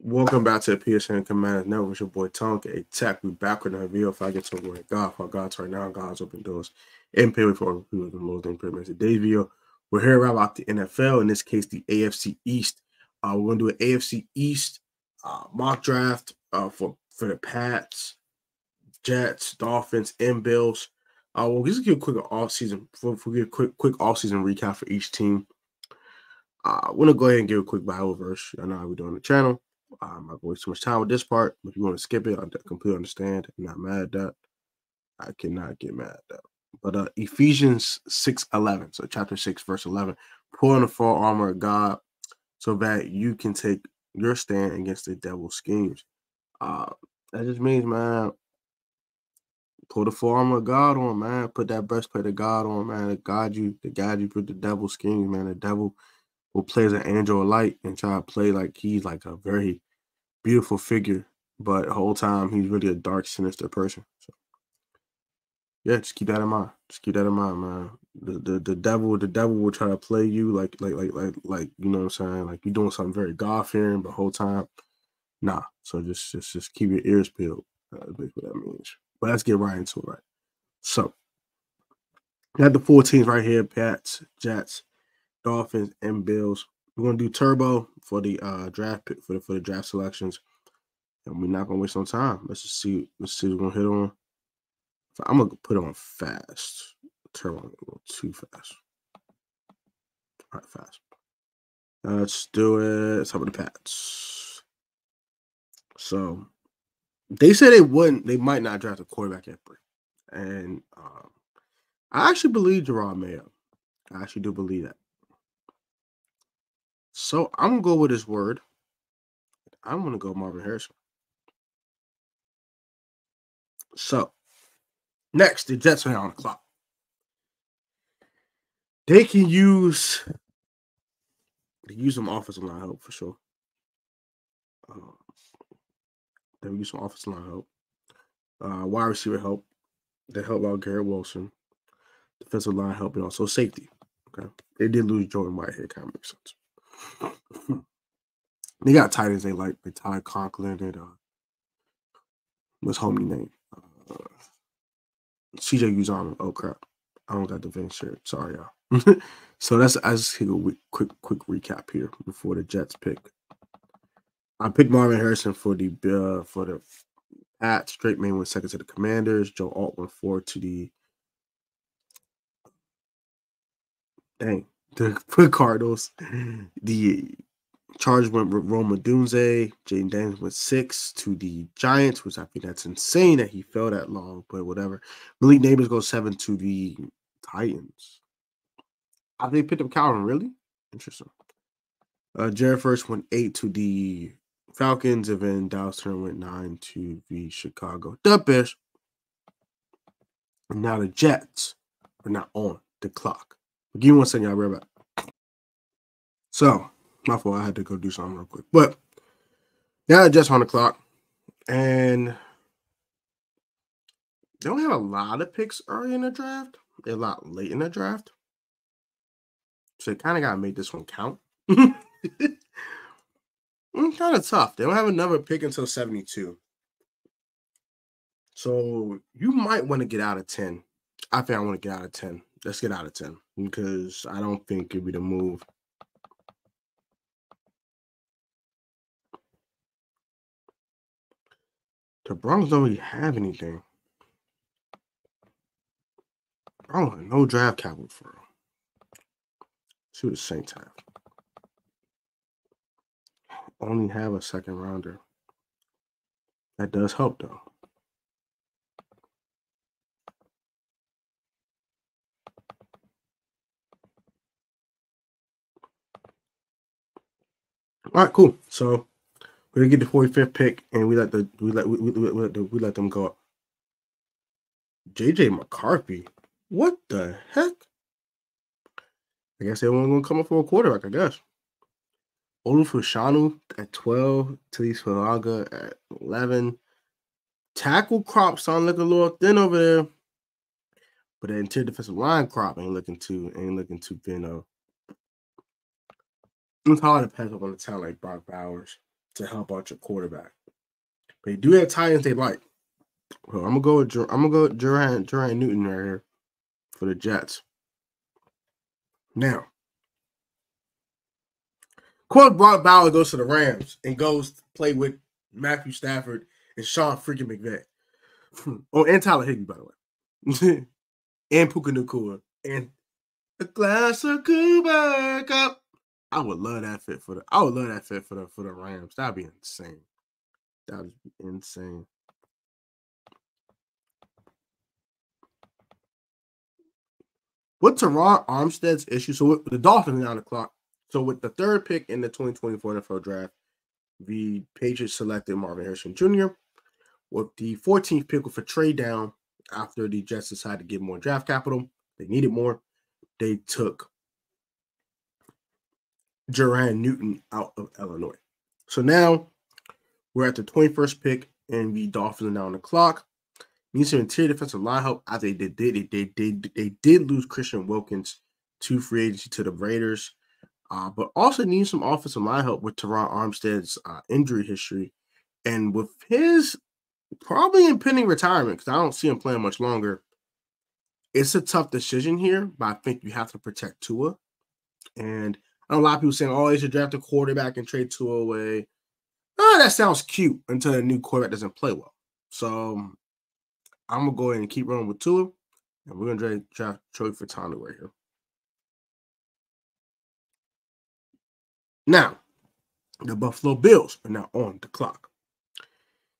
Welcome back to the PSN Commanders Network. It's your boy Tonk, a tech. We back with another video. If I get to word God, for God's right now, God's open doors and pay for people the most Premier Today's video, we're here about the NFL, in this case, the AFC East. Uh, we're gonna do an AFC East uh, mock draft uh, for for the Pats, Jets, Dolphins, and Bills. Uh, we'll just give a quick off season. For give a quick quick off season recap for each team. Uh, I'm gonna go ahead and give a quick Bible verse. I know how we do on the channel. I'm to waste too much time with this part. If you want to skip it, I completely understand. I'm not mad at that. I cannot get mad at that. But uh Ephesians 6 11, so chapter 6, verse 11, put on the full armor of God so that you can take your stand against the devil's schemes. Uh that just means, man, put the full armor of God on, man. Put that breastplate of God on, man, to guide you, to guide you through the devil's schemes, man. The devil will play as an angel of light and try to play like he's like a very beautiful figure, but the whole time he's really a dark, sinister person. So yeah, just keep that in mind. Just keep that in mind, man. The the, the devil, the devil will try to play you like like like like like you know what I'm saying, like you're doing something very God fearing, but whole time, nah. So just just just keep your ears peeled. That's what that means. But let's get right into it, right? So, have the four teams right here: Pats, Jets, Dolphins, and Bills. We're gonna do turbo for the uh draft pick for the for the draft selections. And we're not gonna waste no time. Let's just see. Let's see what's gonna hit on. So I'm gonna put on fast. Turbo a little too fast. All right, fast. Let's do it. Let's have the Pats. So they said they wouldn't, they might not draft a quarterback at three. And um, I actually believe Jerod Mayo. I actually do believe that. So I'm gonna go with his word. I'm gonna go Marvin Harrison. So next, the Jets are on the clock. They can use they use some offensive line help for sure. Uh, they use some offensive line help. Uh, wide receiver help. They help out Garrett Wilson. Defensive line help and also safety. Okay. They did lose Jordan Whitehead, kind of makes sense. they got tight ends they like, like Ty Conklin and uh, what's homie name? Uh, CJ Uzomah. Oh crap, I don't got the Vince shirt. Sorry, y'all. so that's I just take a quick quick recap here before the Jets pick. I picked Marvin Harrison for the uh, for the at straight main went second to the Commanders. Joe Alt went fourth to the dang the Cardinals. The Charge went with Rome Odunze. Jayden Daniels went six to the Giants, which I think that's insane that he fell that long, but whatever. Malik Nabers goes seven to the Titans. I think picked up Calvin, really? Interesting. Uh, Jared Verse went eight to the Falcons, and then Dallas Turner went nine to the Chicago Bears. And now the Jets are not on the clock. Give me one second, be right back. So, my fault. I had to go do something real quick. But yeah, just on the clock. And they don't have a lot of picks early in the draft. A lot late in the draft. So they kind of got to make this one count. it's kind of tough. They don't have another pick until 72. So you might want to get out of 10. I think I want to get out of 10. Let's get out of 10 because I don't think it'd be the move. The Broncos don't really have anything. Oh, no draft capital for them. See what the Saints have. Only have a second rounder. That does help though. All right, cool. So we're gonna get the 45th pick, and we let the we let we, we, we, let the, we let them go. JJ McCarthy, what the heck? I guess they weren't gonna come up for a quarterback. I guess. Olu at 12, Taliese Fuaga at 11. Tackle crop sound like a little thin over there. But the interior defensive line crop ain't looking too ain't looking too thin though. It's hard to pass up on a talent like Brock Bowers. to help out your quarterback. They do have tight ends they like. Well, I'm gonna go with I'm gonna go with Jer'Zhan, Jer'Zhan Newton right here for the Jets. Now, Quote Brock Bowers goes to the Rams and goes play with Matthew Stafford and Sean freaking McVay. Hmm. oh, and Tyler Higbee, by the way. and Puka Nacua. And a glass of Cooper Kupp. I would love that fit for the I would love that fit for the for the Rams. That'd be insane. That would be insane. What Terron Armstead's issue? So the Dolphins are on the clock. So with the third pick in the 2024 NFL draft, the Patriots selected Marvin Harrison Jr. With the 14th pick for trade down after the Jets decided to get more draft capital, they needed more. They took Jer'Zhan Newton out of Illinois. So now we're at the 21st pick, and the Dolphins are now on the clock. Needs some interior defensive line help as they did they, they, they, they, they did lose Christian Wilkins to free agency to the Raiders uh, but also needs some offensive line help with Terron Armstead's uh, injury history and with his probably impending retirement because I don't see him playing much longer. It's a tough decision here, but I think you have to protect Tua. And a lot of people saying, "Oh, they should draft a quarterback and trade Tua away." Oh, that sounds cute until a new quarterback doesn't play well. So um, I'm gonna go ahead and keep running with Tua, and we're gonna draft, Troy Fautanu right here. Now, the Buffalo Bills are now on the clock.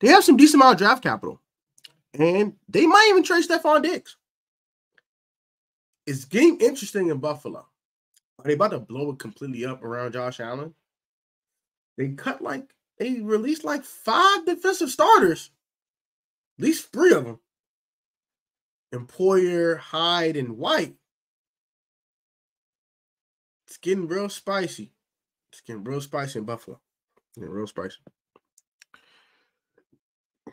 They have some decent amount of draft capital, and they might even trade Stefon Diggs. It's getting interesting in Buffalo. Are they about to blow it completely up around Josh Allen? They cut like they released like five defensive starters, at least three of them. Employer, Hyde, and White. It's getting real spicy. It's getting real spicy in Buffalo. Yeah, real spicy.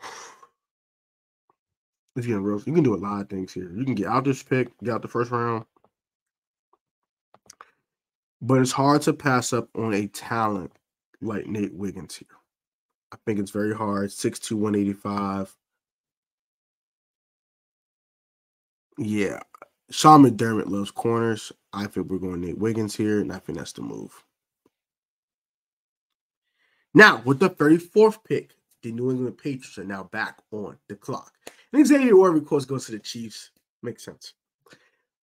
It's getting real. You can do a lot of things here. You can get out this pick, get out the first round. But it's hard to pass up on a talent like Nate Wiggins here. I think it's very hard. 6'2, 185. Yeah. Sean McDermott loves corners. I think we're going Nate Wiggins here, and I think that's the move. Now, with the 34th pick, the New England Patriots are now back on the clock. And Xavier Ward, of course, goes to the Chiefs. Makes sense.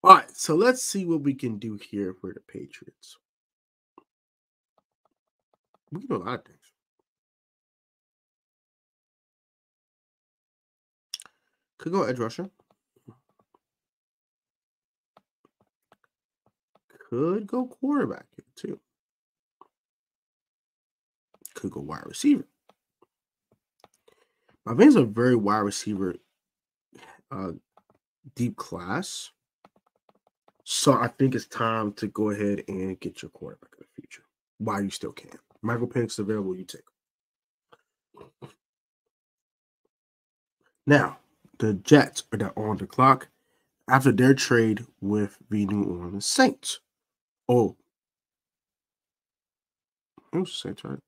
All right, so let's see what we can do here for the Patriots. We can do a lot of things. Could go edge rusher. Could go quarterback here too could go wide receiver. My veins a very wide receiver uh, deep class. So I think it's time to go ahead and get your quarterback in the future while you still can. Michael Penix available, you take. Him. Now, the Jets are now on the clock after their trade with the New Orleans Saints. Oh, it Saints, right?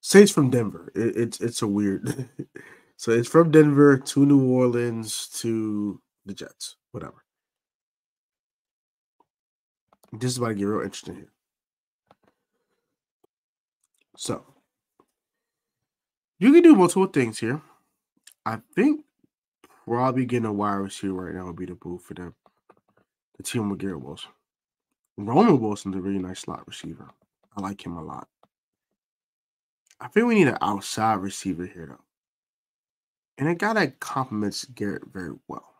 Saints from Denver. It, it's it's a weird. so it's from Denver to New Orleans to the Jets. Whatever. This is about to get real interesting here. So you can do multiple things here. I think probably getting a wide receiver right now would be the move for them. The team with Garrett Wilson. Roman Wilson's a really nice slot receiver. I like him a lot. I think we need an outside receiver here, though. And a guy that complements Garrett very well.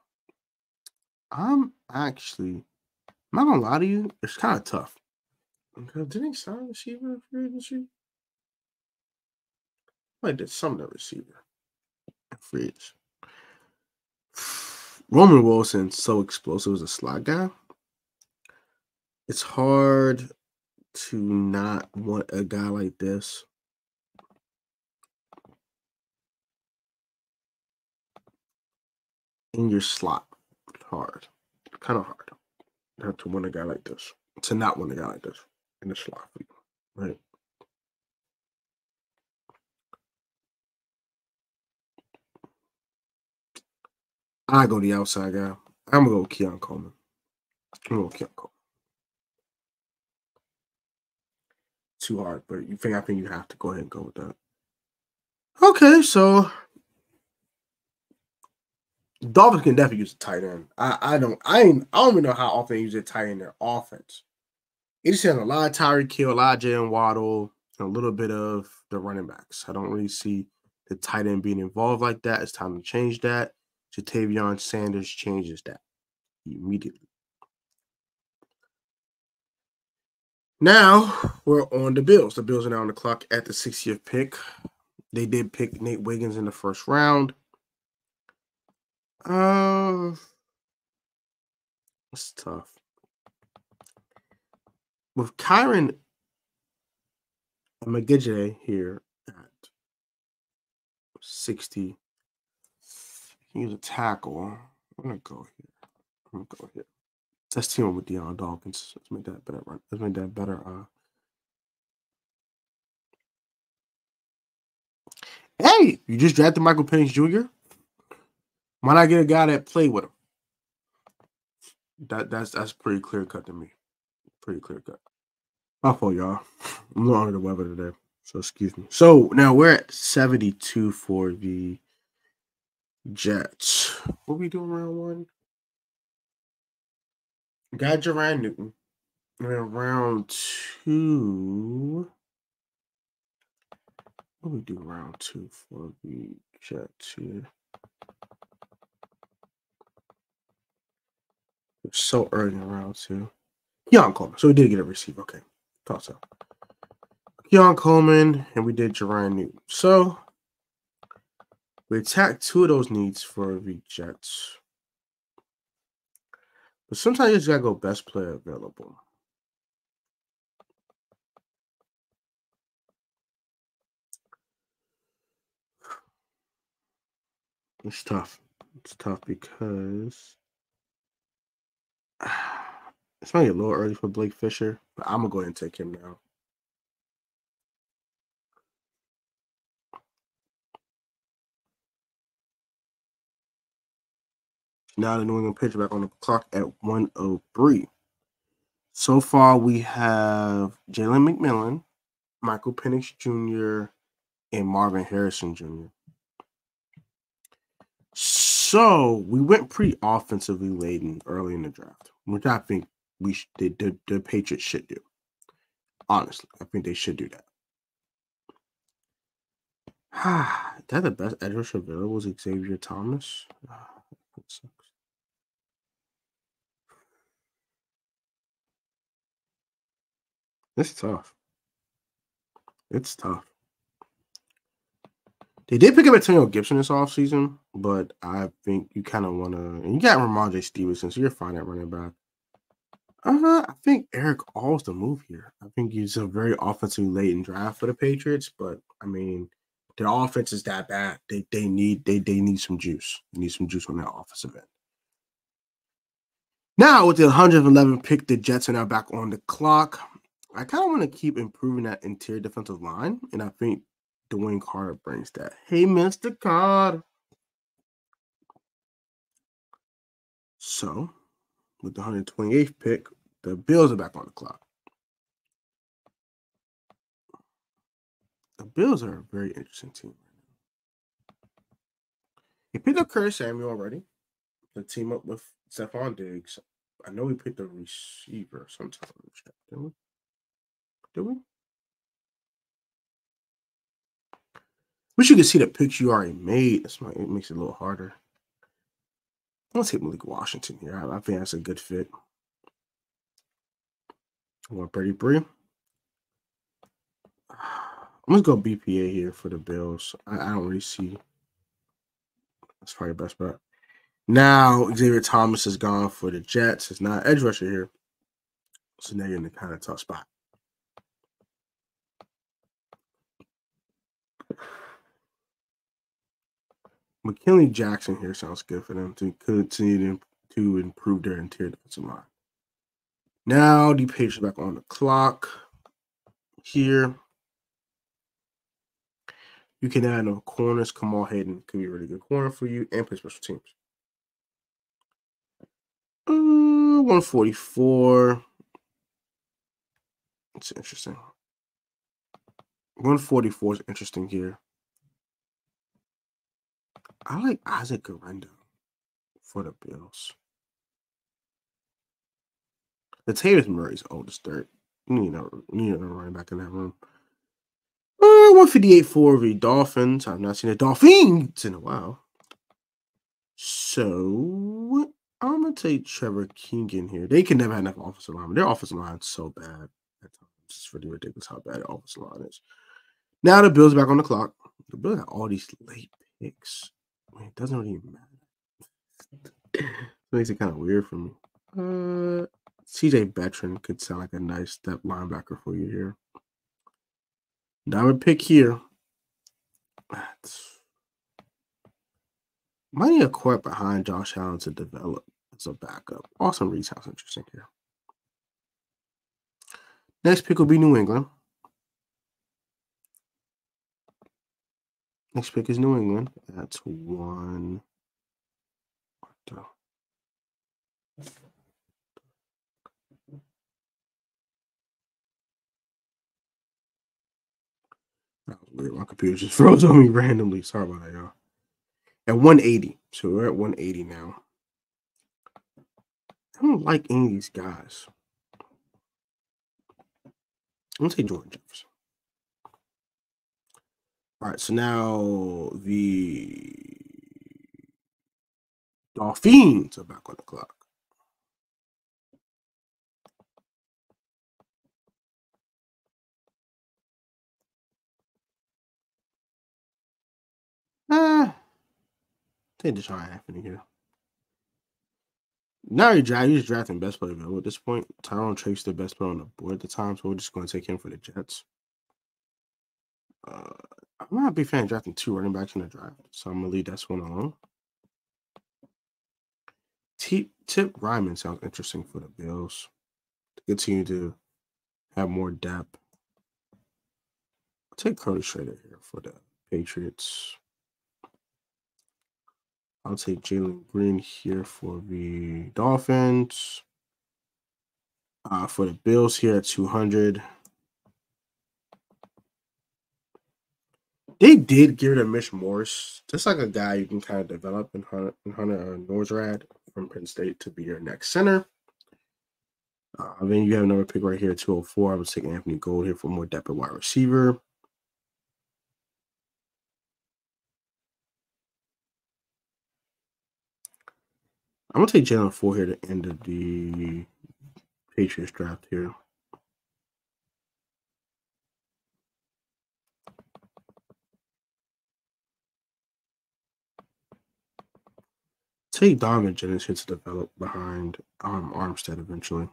I'm actually, not gonna lie to you, it's kind of tough. Okay, didn't he sign receiver for agency? I did some of the receiver. Free agency. Roman Wilson so explosive as a slot guy. It's hard to not want a guy like this in your slot. Hard. Kind of hard not to want a guy like this, to not want a guy like this in the slot for you, right? I go the outside guy. I'm gonna go Keon Coleman. I'm gonna go Keon Coleman. Too hard, but you think I think you have to go ahead and go with that. Okay, so Dolphins can definitely use a tight end. I, I don't I ain't, I don't even know how often they use a tight end in their offense. It just has a lot of Tyreek Hill, a lot of Jaylen Waddle, and a little bit of the running backs. I don't really see the tight end being involved like that. It's time to change that. Ja'Tavion Sanders changes that immediately. Now we're on the Bills. The Bills are now on the clock at the 60th pick. They did pick Nate Wiggins in the first round. Uh, it's tough. With Kiran Amegadjie here at 60, he's a tackle. I'm gonna go here. I'm gonna go here. Let's team up with Dion Dawkins. Let's make that better. Let's make that better. Uh, hey, you just drafted Michael Penix Jr. Why not get a guy that played with him? That that's that's pretty clear cut to me. Pretty clear cut. My fault, y'all. I'm little under the weather today, so excuse me. So now we're at 72 for the Jets. What we doing round one? Got Jer'Zhan Newton. And round two. What we do round two for the Jets here? So early in round two. Keon Coleman. So we did get a receiver. Okay. Thought so. Keon Coleman and we did Jer'Zhan Newton. So we attacked two of those needs for the Jets. But sometimes you just gotta go best player available. It's tough. It's tough because it's maybe a little early for Blake Fisher, but I'm gonna go ahead and take him now. Now the New England pitch back on the clock at 103. So far, we have Jalen McMillan, Michael Penix Jr., and Marvin Harrison Jr. So we went pretty offensively laden early in the draft, which I think we sh- the, the, Patriots should do. Honestly, I think they should do that. that the best edge rusher available was Xavier Thomas. that sucks. It's tough. It's tough. They did pick up Antonio Gibson this offseason, but I think you kind of want to. And you got Rhamondre Stevenson, so you're fine at running back. Uh. I think Erick All's the move here. I think he's a very offensively laden draft for the Patriots, but I mean, their offense is that bad. They they need they they need some juice. They need some juice on that offensive end. Now with the 111 pick, the Jets are now back on the clock. I kind of want to keep improving that interior defensive line, and I think DeWayne Carter brings that. Hey, Mr. Carter. So, with the 128th pick, the Bills are back on the clock. The Bills are a very interesting team He picked up Curtis Samuel already to team up with Stefon Diggs. I know he picked a receiver sometime. Didn't we? Did we? Wish you could see the picture you already made. That's my, it makes it a little harder. Let's take Malik Washington here. I, I think that's a good fit. I want Brady Bree. I'm gonna go BPA here for the Bills. I, I don't really see. That's probably the best bet. Now Xavier Thomas is gone for the Jets. It's not edge rusher here, so now you're in the kind of tough spot. McKinley Jackson here sounds good for them to continue to, to improve their interior defensive line. Now the Patriots back on the clock here. You can add no corners. Kamal Hadden could be a really good corner for you and play special teams. Uh, 144. It's interesting. 144 is interesting here. I like Isaac Guerendo for the Bills. Latavius Murray's oldest dirt. You a, you a running back in that room. Uh, 158 for the Dolphins. I've not seen the Dolphins in a while. So I'm gonna take Trevor King in here. They can never have enough offensive line. Their offensive line's so bad. It's really ridiculous how bad their offensive line is. Now the Bills back on the clock. The Bills got all these late picks. I mean, it doesn't really matter. it makes it kind of weird for me. Uh, CJ Veteran could sound like a nice step linebacker for you here. Diamond pick here. That's might need a court behind Josh Allen to develop as a backup. Austin Reed sounds interesting here. Next pick will be New England. Next pick is New England. That's one. Oh, weird. My computer just froze on me randomly. Sorry about that, y'all. At 180. So we're at 180 now. I don't like any of these guys. I'm gonna say Jordan Jefferson. All right, so now the Dolphins are back on the clock. Ah, take Deshaun Anthony here. Not really draft, he's drafting best player available at this point. Tyrone Trace the best player on the board at the time, so we're just going to take him for the Jets. Uh, I'm not a big fan of drafting two running backs in the draft, so I'm gonna leave that one alone. Tip Tip Reiman sounds interesting for the Bills to continue to have more depth. I'll take Curtis Schrader here for the Patriots. I'll take Jalen Green here for the Dolphins. Uh, for the Bills here at 200. They did give of Mitch Morse, just like a guy you can kind of develop in Hunter, in Hunter uh, from Penn State to be your next center. Uh, then you have another pick right here, 204. I would take Anthony Gould here for more depth at wide receiver. I'm gonna take Jalen Four here to end of the Patriots draft here. Take Donovan Jennings here to develop behind um, Armstead eventually.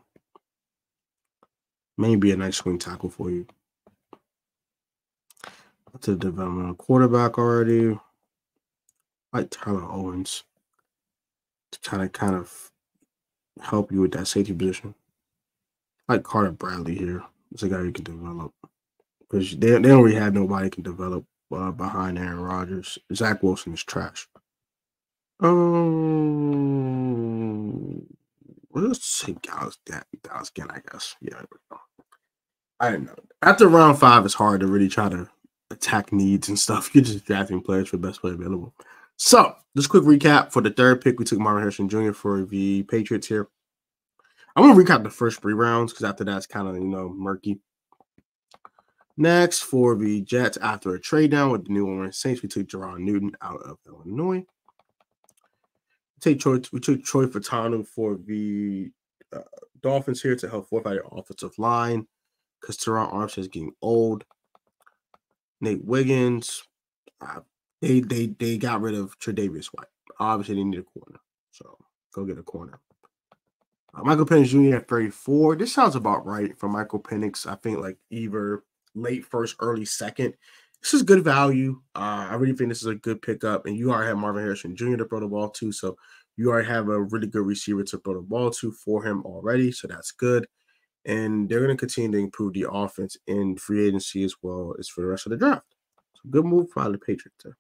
Maybe a nice swing tackle for you. To the developmental quarterback already. Like Tyler Owens to kind of kind of help you with that safety position. Like Carter Bradley here. It's a guy you can develop because they, they don't really have nobody can develop uh, behind Aaron Rodgers. Zach Wilson is trash. Um, let's say Dallas, Dallas again, I guess. Yeah, I don't know. After round five, it's hard to really try to attack needs and stuff. You're just drafting players for best player available. So, just quick recap for the third pick, we took Marvin Harrison Jr. for the Patriots here. I'm gonna recap the first three rounds because after that's kind of you know murky. Next, for the Jets, after a trade down with the New Orleans Saints, we took Jer'Zhan Newton out of Illinois take Troy. We took Troy Fautanu for the uh, Dolphins here to help fortify their offensive line because Terron Armstead is getting old. Nate Wiggins, uh, they they they got rid of Tre'Davious White. Obviously, they need a corner, so go get a corner. Uh, Michael Penix Jr. at 34. This sounds about right for Michael Penix. I think like either late first, early second this is good value. Uh, I really think this is a good pickup. And you already have Marvin Harrison Jr. to throw the ball to. So you already have a really good receiver to throw the ball to for him already. So that's good. And they're going to continue to improve the offense in free agency as well as for the rest of the draft. So good move by the Patriots there.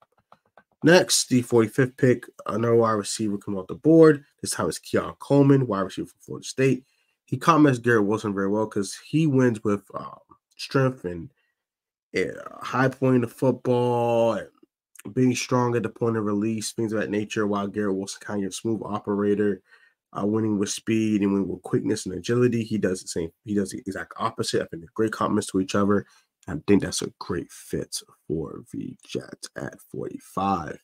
Next, the 45th pick, another wide receiver come off the board. This time it's Keon Coleman, wide receiver from Florida State. He comments Garrett Wilson very well because he wins with um, strength and uh, high point of football being strong at the point of release, things of that nature, while Garrett Wilson kind of smooth operator, uh, winning with speed and winning with quickness and agility. He does the same. He does the exact opposite. I think they're great compliments to each other. I think that's a great fit for the Jets at 45.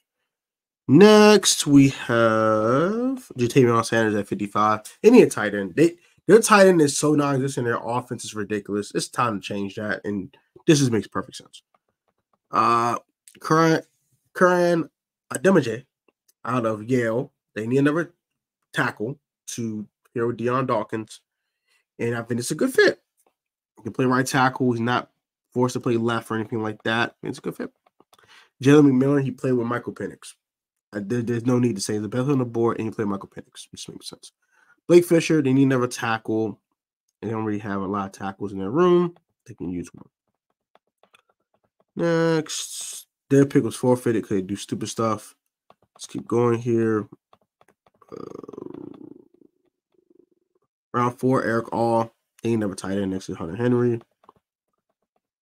Next, we have Ja'Tavion Sanders at 55. Any tight end. They their tight end is so non-existent. Their offense is ridiculous. It's time to change that, and this just makes perfect sense. Uh, current Kiran Amegadjie out of Yale. They need another tackle to pair with Dion Dawkins, and I think it's a good fit. He can play right tackle. He's not forced to play left or anything like that. It's a good fit. Jalen McMillan, he played with Michael Penix. There, there's no need to say the best on the board, and he played Michael Penix, which makes sense. Blake Fisher, they need another tackle. They don't really have a lot of tackles in their room. They can use one. Next, their pick was forfeited because they do stupid stuff. Let's keep going here. Uh, round four, Erick All. Ain't never tight end next to Hunter Henry.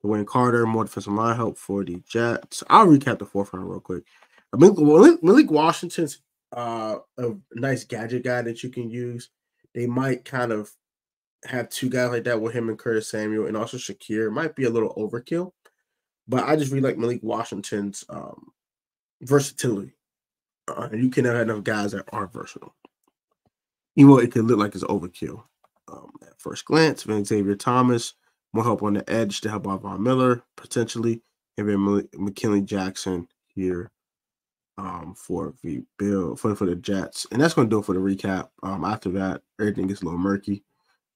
DeWayne Carter, more defensive line help for the Jets. I'll recap the fourth round real quick. Malik, Malik Washington's uh, a nice gadget guy that you can use. They might kind of have two guys like that with him and Curtis Samuel, and also Shakir. It might be a little overkill, but I just really like Malik Washington's um, versatility. Uh, and you can have enough guys that are versatile. Even though it could look like it's overkill um, at first glance. Van Xavier Thomas, more help on the edge to help out Von Miller potentially, and then McKinley Jackson here um, for the Bill for for the Jets, and that's going to do it for the recap. Um, after that, everything gets a little murky.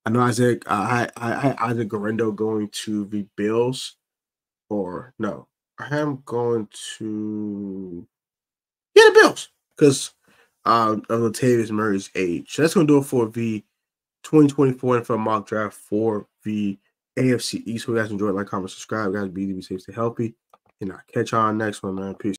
I know Isaac. I I I Isaac Guerendo going to the Bills, or no, I am going to yeah the Bills because uh, of Latavius Murray's age. So that's going to do it for the 2024 NFL mock draft for the AFC East. Hope you guys enjoyed. Like, comment, subscribe. You Guys, be safe, stay healthy, and I'll catch y'all next one, man. Peace.